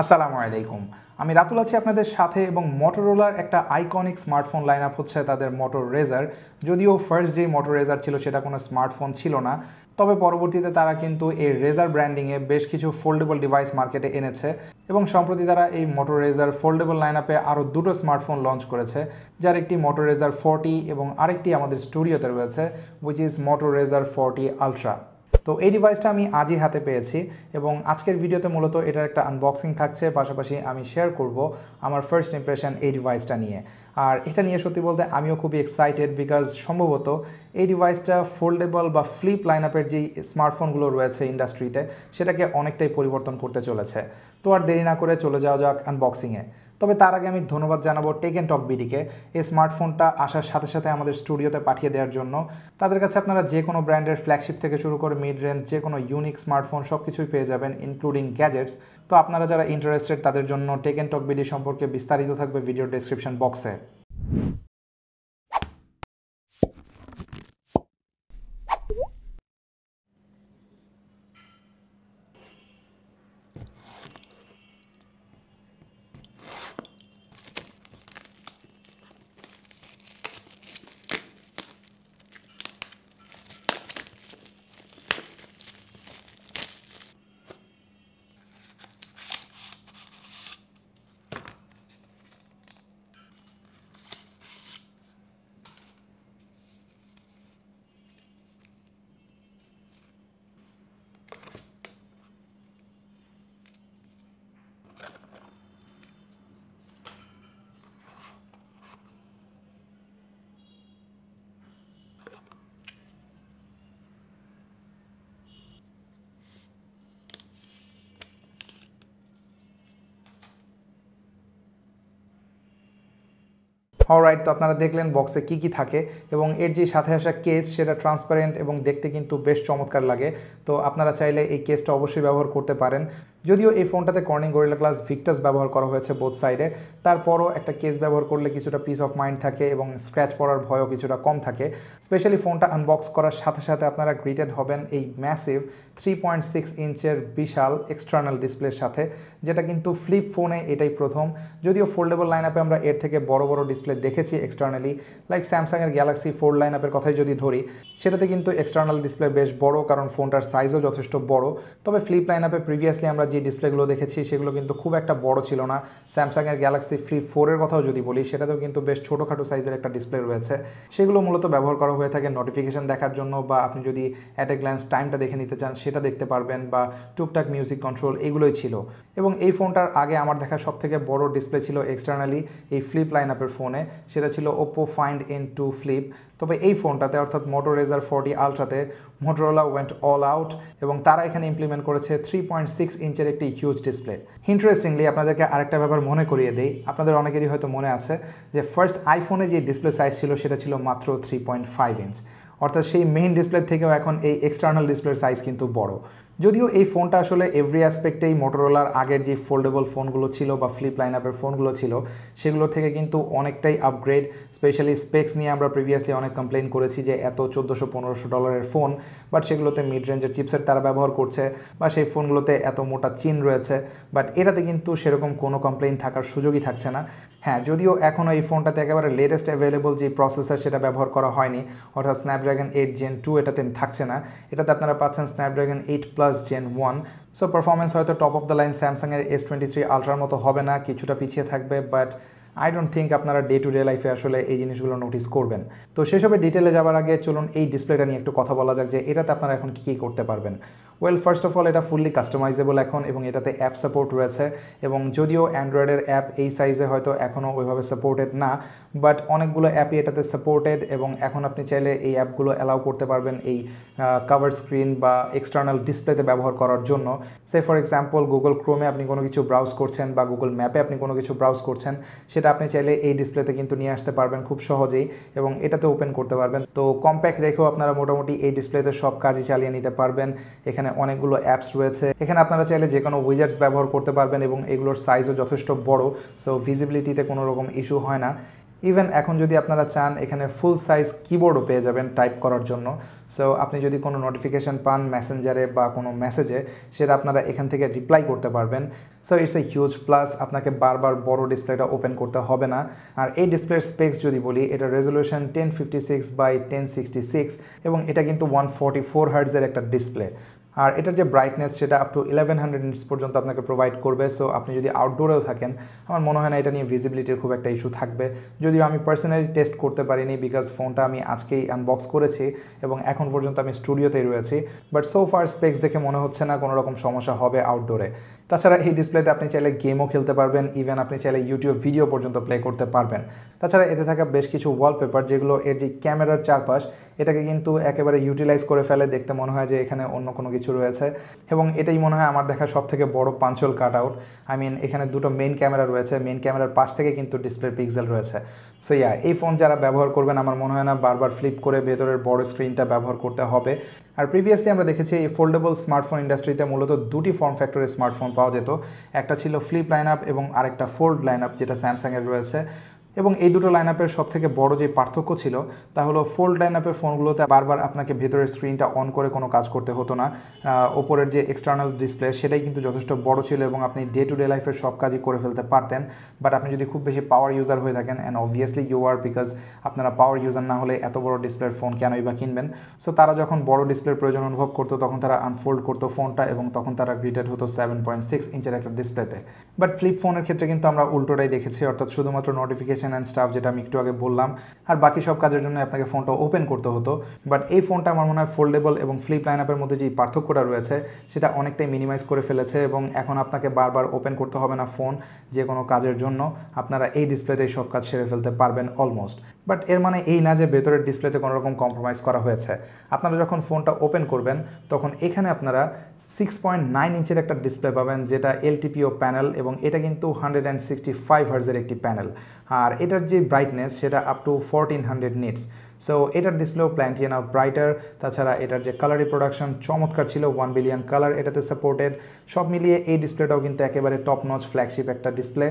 আসসালামু আলাইকুম। আমি রাতুল আছি আপনাদের সাথে এবং মোটরোলার একটা আইকনিক স্মার্টফোন লাইন আপ হচ্ছে তাদের মোটর রেজার যদিও ফার্স্ট যে মোটর রেজার ছিল সেটা কোনো স্মার্টফোন ছিল না। তবে পরবর্তীতে তারা কিন্তু এই রেজার ব্র্যান্ডিংয়ে বেশ কিছু ফোল্ডেবল ডিভাইস মার্কেটে এনেছে এবং সম্প্রতি তারা এই মোটর রেজার ফোল্ডেবল লাইন আপে আরও দুটো স্মার্টফোন লঞ্চ করেছে, যার একটি মোটর রেজার ফোরটি এবং আরেকটি আমাদের স্টুডিওতে রয়েছে which is motor Razr forty Ultra তো এই ডিভাইসটা আমি আজই হাতে পেয়েছি এবং আজকের ভিডিওতে মূলত এটার একটা আনবক্সিং থাকছে, পাশাপাশি আমি শেয়ার করব আমার ফার্স্ট ইমপ্রেশন এই ডিভাইসটা নিয়ে। আর এটা নিয়ে সত্যি বলতে আমিও খুবই এক্সাইটেড বিকজ সম্ভবত এই ডিভাইসটা ফোল্ডেবল বা ফ্লিপ লাইন আপের যেই স্মার্টফোনগুলো রয়েছে ইন্ডাস্ট্রিতে সেটাকে অনেকটাই পরিবর্তন করতে চলেছে। তো আর দেরি না করে চলে যাওয়া যাক আনবক্সিংয়ে তবে তার আগে আমি ধন্যবাদ জানাব টেক অ্যান্ড টক বিডিকে এই স্মার্টফোনটা আসার সাথে সাথে আমাদের স্টুডিওতে পাঠিয়ে দেওয়ার জন্য। তাদের কাছে আপনারা যে কোনো ব্র্যান্ডের ফ্ল্যাগশিপ থেকে শুরু করে মিড রেঞ্জ যে কোনো ইউনিক স্মার্টফোন সব কিছুই পেয়ে যাবেন ইনক্লুডিং গ্যাজেটস তো আপনারা যারা ইন্টারেস্টেড তাদের জন্য টেক অ্যান্ড টক বিডি সম্পর্কে বিস্তারিত থাকবে ভিডিও ডেসক্রিপশন বক্সে রাইট তো আপনারা দেখলেন বক্সে কি কি থাকে এবং এর যে সাথে আসা কেস সেটা ট্রান্সপারেন্ট এবং দেখতে কিন্তু বেশ চমৎকার লাগে। তো আপনারা চাইলে এই কেসটা অবশ্যই ব্যবহার করতে পারেন। যদিও এই ফোনটাতে কর্নিং গরিলা গ্লাস ভিক্টাস ব্যবহার করা হয়েছে বোথ সাইডে তারপরও একটা কেস ব্যবহার করলে কিছুটা পিস অফ মাইন্ড থাকে এবং স্ক্র্যাচ পড়ার ভয়ও কিছুটা কম থাকে। স্পেশালি ফোনটা আনবক্স করার সাথে সাথে আপনারা গ্রিটেড হবেন এই ম্যাসিভ থ্রি পয়েন্ট সিক্স ইঞ্চের বিশাল এক্সটার্নাল ডিসপ্লের সাথে, যেটা কিন্তু ফ্লিপ ফোনে এটাই প্রথম। যদিও ফোল্ডেবল লাইন আপে আমরা এর থেকে বড় বড় ডিসপ্লে দেখেছি এক্সটার্নালি লাইক স্যামসাংয়ের গ্যালাক্সি ফোর লাইন আপের কথাই যদি ধরি, সেটাতে কিন্তু এক্সটার্নাল ডিসপ্লে বেশ বড়, কারণ ফোনটার সাইজও যথেষ্ট বড়। তবে ফ্লিপ লাইন আপে প্রিভিয়াসলি আমরা যে ডিসপ্লেগুলো দেখেছি, সেগুলো কিন্তু খুব একটা বড় ছিল না। স্যামসাংয়ের গ্যালাক্সি ফ্লিপ ফোরের কথাও যদি বলি, সেটাতেও কিন্তু বেশ ছোটোখাটো সাইজের একটা ডিসপ্লে রয়েছে। সেগুলো মূলত ব্যবহার করা হয়ে থাকে নোটিফিকেশান দেখার জন্য, বা আপনি যদি অ্যাট এ গ্ল্যান্স টাইমটা দেখে নিতে চান, সেটা দেখতে পারবেন, বা টুকটাক মিউজিক কন্ট্রোল এগুলোই ছিল। এবং এই ফোনটার আগে আমার দেখা সব থেকে বড় ডিসপ্লে ছিল এক্সটার্নালি এই ফ্লিপ লাইন আপের ফোনে সেটা ছিল Oppo Find N two Flip তবে এই ফোনটাতে অর্থাৎ মোটো রেজার ফোরটি আলট্রাতে মোটোরোলা ওয়েন্ট অল আউট এবং তারা এখানে ইমপ্লিমেন্ট করেছে থ্রি পয়েন্ট সিক্স ইঞ্চের একটি হিউজ ডিসপ্লে ইন্টারেস্টিংলি আপনাদেরকে আরেকটা ব্যাপার মনে করিয়ে দেই। আপনাদের অনেকেরই হয়তো মনে আছে যে ফার্স্ট আইফোনে যে ডিসপ্লে সাইজ ছিল, সেটা ছিল মাত্র থ্রি পয়েন্ট ফাইভ ইঞ্চ অর্থাৎ সেই মেইন ডিসপ্লে থেকেও এখন এই এক্সটার্নাল ডিসপ্লের সাইজ কিন্তু বড়। যদিও এই ফোনটা আসলে এভরি অ্যাসপেক্টেই মোটোরোলার আগের যে ফোল্ডেবল ফোনগুলো ছিল বা ফ্লিপ লাইন আপের ফোনগুলো ছিল সেগুলো থেকে কিন্তু অনেকটাই আপগ্রেড স্পেশালি স্পেক্স নিয়ে আমরা প্রিভিয়াসলি অনেক কমপ্লেন করেছি যে এত চোদ্দোশো পনেরোশো ডলারের ফোন বাট সেগুলোতে মিড রেঞ্জের চিপসের তারা ব্যবহার করছে বা সেই ফোনগুলোতে এত মোটা চিন রয়েছে বাট এটাতে কিন্তু সেরকম কোনো কমপ্লেন থাকার সুযোগই থাকছে না। হ্যাঁ যদিও এখনও এই ফোনটাতে একেবারে লেটেস্ট অ্যাভেলেবল যে প্রসেসর সেটা ব্যবহার করা হয়নি, অর্থাৎ স্ন্যাপড্রাগন এইট জেন টু এটাতে থাকছে না। এটাতে আপনারা পাচ্ছেন Snapdragon eight plus Gen one so performance হয়তো টপ অফ দ্য লাইন স্যামসাংয়ের এস টোয়েন্টি থ্রি আলট্রার মতো হবে না, কিছুটা পিছিয়ে থাকবে বাট আই ডোন্ট থিঙ্ক আপনারা ডে টু ডে লাইফে আসলে এই জিনিসগুলো নোটিস করবেন। তো সেসবের ডিটেলে যাওয়ার আগে চলুন এই ডিসপ্লেটা নিয়ে একটু কথা বলা যাক যে এটাতে আপনারা এখন কী কী করতে পারবেন। ওয়েল ফার্স্ট অফ অল এটা ফুললি কাস্টমাইজেবল এখন এবং এটাতে অ্যাপ সাপোর্ট রয়েছে এবং যদিও অ্যান্ড্রয়েডের অ্যাপ এই সাইজে হয়তো এখনও ওইভাবে সাপোর্টেড না বাট অনেকগুলো অ্যাপই এটাতে সাপোর্টেড এবং এখন আপনি চাইলে এই অ্যাপগুলো অ্যালাউ করতে পারবেন এই কাভার স্ক্রিন বা এক্সটার্নাল ডিসপ্লেতে ব্যবহার করার জন্য। সে ফর এক্সাম্পল গুগল ক্রোমে আপনি কোনো কিছু ব্রাউজ করছেন বা গুগল ম্যাপে আপনি কোনো কিছু ব্রাউজ করছেন, সেটা আপনি চাইলে এই ডিসপ্লেতে কিন্তু নিয়ে আসতে পারবেন খুব সহজেই এবং এটাতে ওপেন করতে পারবেন। তো কম্প্যাক্ট রেখেও আপনারা মোটামুটি এই ডিসপ্লেতে সব কাজই চালিয়ে নিতে পারবেন। এখানে অনেকগুলো অ্যাপস রয়েছে। এখানে আপনারা চাইলে যে কোনো উইজার্টস ব্যবহার করতে পারবেন এবং এগুলোর সাইজও যথেষ্ট বড় সো ভিজিবিলিটিতে কোনো রকম ইস্যু হয় না। ইভেন এখন যদি আপনারা চান, এখানে ফুল সাইজ কিবোর্ডও পেয়ে যাবেন টাইপ করার জন্য। সো আপনি যদি কোনো নোটিফিকেশান পান মেসেঞ্জারে বা কোনো মেসেজে সেটা আপনারা এখান থেকে রিপ্লাই করতে পারবেন। So it's a huge plus আপনাকে বারবার বড় ডিসপ্লেটা ওপেন করতে হবে না। আর এই ডিসপ্লের স্পেক্স যদি বলি, এটা resolution ten fifty six by ten sixty six এবং এটা কিন্তু ওয়ান ফর্টি ফোর হার্টসের একটা ডিসপ্লে আর এটার যে ব্রাইটনেস সেটা up to eleven hundred nits পর্যন্ত আপনাকে প্রোভাইড করবে। সো আপনি যদি আউটডোরেও থাকেন, আমার মনে হয় না এটা নিয়ে ভিজিবিলিটির খুব একটা ইস্যু থাকবে। যদিও আমি পার্সোনালি টেস্ট করতে পারিনি বিকজ ফোনটা আমি আজকেই আনবক্স করেছি এবং এখন পর্যন্ত আমি স্টুডিওতেই রয়েছি। বাট সো ফার স্পেক্স দেখে মনে হচ্ছে না কোনো রকম সমস্যা হবে আউটডোরে তাছাড়া এই ডিসপ্লেতে আপনি চাইলে গেমও খেলতে পারবেন ইভেন আপনি চাইলে ইউটিউব ভিডিও পর্যন্ত প্লে করতে পারবেন। তাছাড়া এতে থাকা বেশ কিছু ওয়ালপেপার যেগুলো এর যে ক্যামেরার চারপাশ, এটাকে কিন্তু একেবারে ইউটিলাইজ করে ফেলে। দেখতে মনে হয় যে এখানে অন্য কোনো কিছু রয়েছে এবং এটাই মনে হয় আমার দেখা সব থেকে বড় পাঞ্চল কাট আউট আই মিন এখানে দুটো মেইন ক্যামেরা রয়েছে মেইন ক্যামেরার পাশ থেকে কিন্তু ডিসপ্লে পিক্সেল রয়েছে। সো ইয়া এই ফোন যারা ব্যবহার করবেন, আমার মনে হয় না বারবার ফ্লিপ করে ভেতরের বড় স্ক্রিনটা ব্যবহার করতে হবে। আর প্রিভিয়াসলি আমরা দেখেছি এই ফোল্ডেবল স্মার্টফোন ইন্ডাস্ট্রিতে মূলত দুটি ফর্ম ফ্যাক্টরের স্মার্টফোন পাওয়া যেত। একটা ছিল ফ্লিপ লাইন আপ এবং আরেকটা ফোল্ড লাইন আপ যেটা স্যামসাংয়ের রয়েছে। এবং এই দুটো লাইন আপের সব থেকে বড় যে পার্থক্য ছিল, তা হলো ফোল্ড লাইন আপের ফোনগুলোতে বারবার আপনাকে ভেতরের স্ক্রিনটা অন করে কোনো কাজ করতে হতো না। ওপরের যে এক্সটার্নাল ডিসপ্লে সেটাই কিন্তু যথেষ্ট বড় ছিল এবং আপনি ডে টু ডে লাইফের সব কাজই করে ফেলতে পারতেন। বাট আপনি যদি খুব বেশি পাওয়ার ইউজার হয়ে থাকেন and obviously you are because আপনারা পাওয়ার ইউজার না হলে এত বড় ডিসপ্লের ফোন কেনই বা কিনবেন? সো তারা যখন বড় ডিসপ্লের প্রয়োজন অনুভব করতো, তখন তারা আনফোল্ড করতো ফোনটা এবং তখন তারা গ্রিটেড হতো সেভেন পয়েন্ট সিক্স ইঞ্চের একটা ডিসপ্লেতে বাট ফ্লিপ ফোনের ক্ষেত্রে কিন্তু আমরা উল্টোটাই দেখেছি, অর্থাৎ শুধুমাত্র নোটিফিকেশন অ্যান্ড স্টাফ যেটা আমি একটু আগে বললাম। আর বাকি সব কাজের জন্য আপনাকে ফোনটা ওপেন করতে হতো। বাট এই ফোনটা আমার মনে হয় ফোল্ডেবল এবং ফ্লিপ লাইন আপের মধ্যে যে পার্থক্যটা রয়েছে, সেটা অনেকটাই মিনিমাইজ করে ফেলেছে এবং এখন আপনাকে বারবার ওপেন করতে হবে না ফোন যে কোনো কাজের জন্য। আপনারা এই ডিসপ্লেতেই সব কাজ সেরে ফেলতে পারবেন অলমোস্ট বাট এর মানে এই না যে ভেতরের ডিসপ্লেতে কোনো রকম কম্প্রোমাইজ করা হয়েছে। আপনারা যখন ফোনটা ওপেন করবেন, তখন এখানে আপনারা সিক্স পয়েন্ট নাইন ইঞ্চের একটা ডিসপ্লে পাবেন, যেটা এলটিপিও প্যানেল এবং এটা কিন্তু হান্ড্রেড অ্যান্ড সিক্সটি ফাইভ হার্জের একটি প্যানেল আর এটার যে ব্রাইটনেস সেটা up to fourteen hundred nits so এটার ডিসপ্লেও প্ল্যান্টিয়ান অফ ব্রাইটার তাছাড়া এটার যে কালার রিপ্রোডাকশন চমৎকার ছিল ওয়ান বিলিয়ন কালার এটাতে সাপোর্টেড সব মিলিয়ে এই ডিসপ্লেটাও কিন্তু একেবারে টপ নচ ফ্ল্যাগশিপ একটা ডিসপ্লে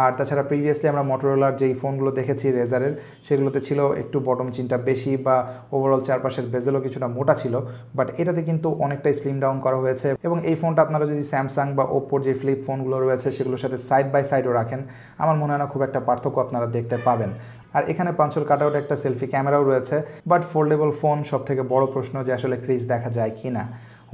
আর তাছাড়া প্রিভিয়াসলি আমরা মোটরোলার যেই ফোনগুলো দেখেছি রেজারের সেগুলোতে ছিল একটু বটম চিনটা বেশি বা ওভারঅল চারপাশের বেজেলও কিছুটা মোটা ছিল। বাট এটাতে কিন্তু অনেকটাই স্লিম ডাউন করা হয়েছে। এবং এই ফোনটা আপনারা যদি স্যামসাং বা ওপ্পোর যে ফ্লিপ ফোনগুলো রয়েছে, সেগুলোর সাথে সাইড বাই সাইডও রাখেন, আমার মনে হয় না খুব একটা পার্থক্য আপনারা দেখতে পাবেন। আর এখানে পাঞ্চল কাটআউট একটা সেলফি ক্যামেরাও রয়েছে বাট ফোল্ডেবল ফোন সব থেকে বড় প্রশ্ন যে আসলে ক্রিজ দেখা যায় কি না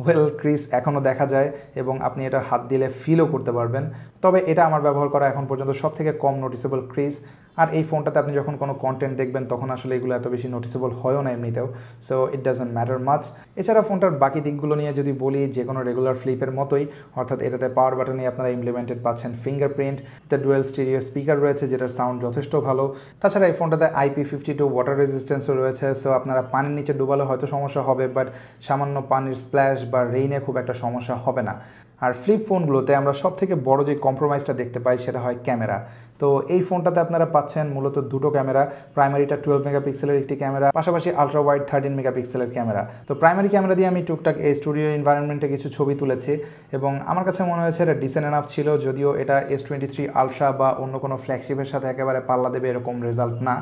ওয়েল ক্রিস এখনও দেখা যায় এবং আপনি এটা হাত দিলে ফিলও করতে পারবেন। তবে এটা আমার ব্যবহার করা এখন পর্যন্ত সব থেকে কম নোটিসেবল ক্রিজ আর এই ফোনটাতে আপনি যখন কোনো কন্টেন্ট দেখবেন, তখন আসলে এগুলো এত বেশি নোটিসেবল হয়ও না এমনিতেও। So it doesn't matter much এছাড়া ফোনটার বাকি দিকগুলো নিয়ে যদি বলি যে কোনো রেগুলার ফ্লিপের মতোই, অর্থাৎ এটাতে পাওয়ার বাটনে আপনারা ইমপ্লিমেন্টেড পাচ্ছেন fingerprint the dual stereo speaker রয়েছে, যেটার সাউন্ড যথেষ্ট ভালো। তাছাড়া এই ফোনটাতে আইপি ফিফটি টু ওয়াটার রেজিস্ট্যান্সও রয়েছে সো আপনারা পানির নিচে ডুবালে হয়তো সমস্যা হবে বাট সামান্য পানির স্প্ল্যাশ বা রেইনে খুব একটা সমস্যা হবে না। আর ফ্লিপ ফোনগুলোতে আমরা সব থেকে বড় যে কম্প্রোমাইজটা দেখতে পাই সেটা হয় ক্যামেরা। তো এই ফোনটাতে আপনারা পাচ্ছেন মূলত দুটো ক্যামেরা প্রাইমারিটা টুয়েলভ মেগাপিক্সেলের একটি ক্যামেরা, পাশাপাশি আলট্রা ওয়াইড থার্টিন মেগাপিক্সেলের ক্যামেরা। তো প্রাইমারি ক্যামেরা দিয়ে আমি টুকটাক এই স্টুডিও এনভায়রনমেন্টে কিছু ছবি তুলেছি এবং আমার কাছে মনে হয়েছে এটা ডিসেন্ট এনাফ ছিল, যদিও এটা এস টোয়েন্টি থ্রি আলট্রা বা অন্য কোনো ফ্ল্যাগশিপের সাথে একেবারে পাল্লা দেবে এরকম রেজাল্ট না।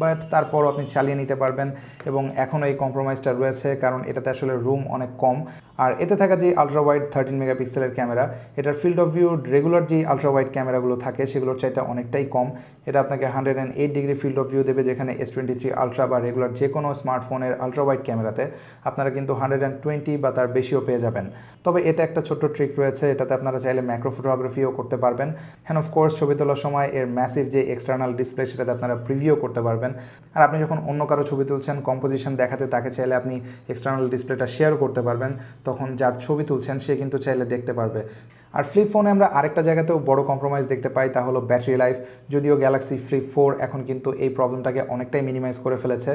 বাট তারপরও আপনি চালিয়ে নিতে পারবেন এবং এখনও এই কম্প্রোমাইজটা রয়েছে, কারণ এটাতে আসলে রুম অনেক কম। আর এতে থাকা যে আলট্রা ওয়াইড থার্টিন মেগাপিক্সেলের ক্যামেরা এটার ফিল্ড অফ ভিউ রেগুলার যে আলট্রা ওয়াইড ক্যামেরাগুলো থাকে, সেগুলোর চাইতে অনেকটাই কম। এটা আপনাকে hundred and eight degree field of view দেবে, যেখানে এস টোয়েন্টি থ্রি আলট্রা বা রেগুলার যে কোনো স্মার্টফোনের আলট্রা ওয়াইড ক্যামেরাতে আপনারা কিন্তু হান্ড্রেড অ্যান্ড টোয়েন্টি বা তার বেশিও পেয়ে যাবেন। তবে এতে একটা ছোট্ট ট্রিক রয়েছে, এটাতে আপনারা চাইলে ম্যাক্রো ফটোগ্রাফিও করতে পারবেন। হ্যান্ড অফকোর্স ছবি তোলার সময় এর ম্যাসিভ যে এক্সটার্নাল ডিসপ্লে সেটাতে আপনারা প্রিভিউ করতে পারবেন। আর আপনি যখন অন্য কারও ছবি তুলছেন কম্পোজিশন দেখাতে তাকে চাইলে আপনি এক্সটার্নাল ডিসপ্লেটা শেয়ার করতে পারবেন। তখন যার ছবি তুলছেন, সে কিন্তু চাইলে দেখতে পারবে। আর ফ্লিপ ফোনে আমরা আরেকটা জায়গাতেও বড় কম্প্রোমাইজ দেখতে পাই, তা হলো ব্যাটারি লাইফ যদিও গ্যালাক্সি ফ্লিপ ফোর এখন কিন্তু এই প্রবলেমটাকে অনেকটাই মিনিমাইজ করে ফেলেছে।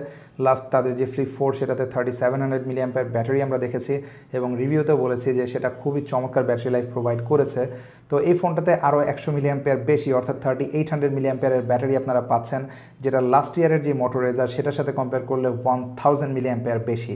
লাস্ট তাদের যে ফ্লিপ ফোর সেটাতে থার্টি সেভেন হান্ড্রেড মিলিয়াম্পের ব্যাটারি আমরা দেখেছি এবং রিভিউতেও বলেছি যে সেটা খুবই চমৎকার ব্যাটারি লাইফ প্রোভাইড করেছে। তো এই ফোনটাতে আরও একশো মিলিয়াম্পেয়ার বেশি, অর্থাৎ থার্টি এইট হান্ড্রেড মিলিয়াম্পেয়ারের ব্যাটারি আপনারা পাচ্ছেন, যেটা লাস্ট ইয়ারের যে মোটর রেজার সেটার সাথে কম্পেয়ার করলে ওয়ান থাউজেন্ড মিলিয়াম্পেয়ার বেশি।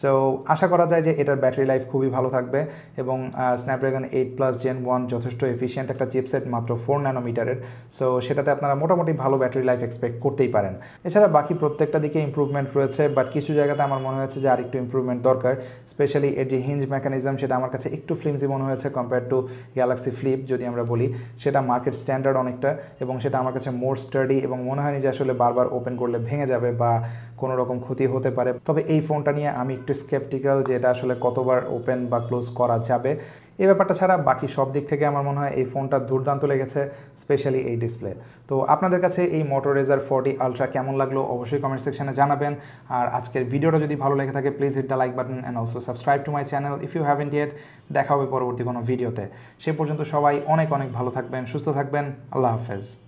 সো আশা করা যায় যে এটার ব্যাটারি লাইফ খুবই ভালো থাকবে এবং Snapdragon eight plus Gen one যথেষ্ট এফিসিয়েন্ট একটা চিপসেট মাত্র ফোর ন্যানোমিটারের সো সেটাতে আপনারা মোটামুটি ভালো ব্যাটারি লাইফ এক্সপেক্ট করতেই পারেন। এছাড়া বাকি প্রত্যেকটা দিকে ইম্প্রুভমেন্ট রয়েছে বাট কিছু জায়গাতে আমার মনে হয়েছে যে আর একটু ইম্প্রুভমেন্ট দরকার। স্পেশালি এর যে হিঞ্জ মেকানিজম সেটা আমার কাছে একটু ফ্লিমজি মনে হয়েছে কম্পেয়ার টু গ্যালাক্সি ফ্লিপ যদি আমরা বলি। সেটা মার্কেট স্ট্যান্ডার্ড অনেকটা এবং সেটা আমার কাছে মোর স্টাডি এবং মনে হয়নি যে আসলে বারবার ওপেন করলে ভেঙে যাবে বা কোনো রকম ক্ষতি হতে পারে। তবে এই ফোনটা নিয়ে আমি একটু স্কেপটিক্যাল যে এটা আসলে কতবার ওপেন বা ক্লোজ করা যাবে। এই ব্যাপারটা ছাড়া বাকি সব দিক থেকে আমার মনে হয় এই ফোনটা দুর্দান্ত লেগেছে স্পেশালি এই ডিসপ্লে তো আপনাদের কাছে এই মোটো রেজার ফোরটি আলট্রা কেমন লাগল অবশ্যই কমেন্ট সেকশনে জানাবেন। আর আজকের ভিডিওটা যদি ভালো লেগে থাকে please hit the like button and also subscribe to my channel if you haven't yet দেখা হবে পরবর্তী কোনো ভিডিওতে সে পর্যন্ত সবাই অনেক অনেক ভালো থাকবেন, সুস্থ থাকবেন। আল্লাহ হাফেজ।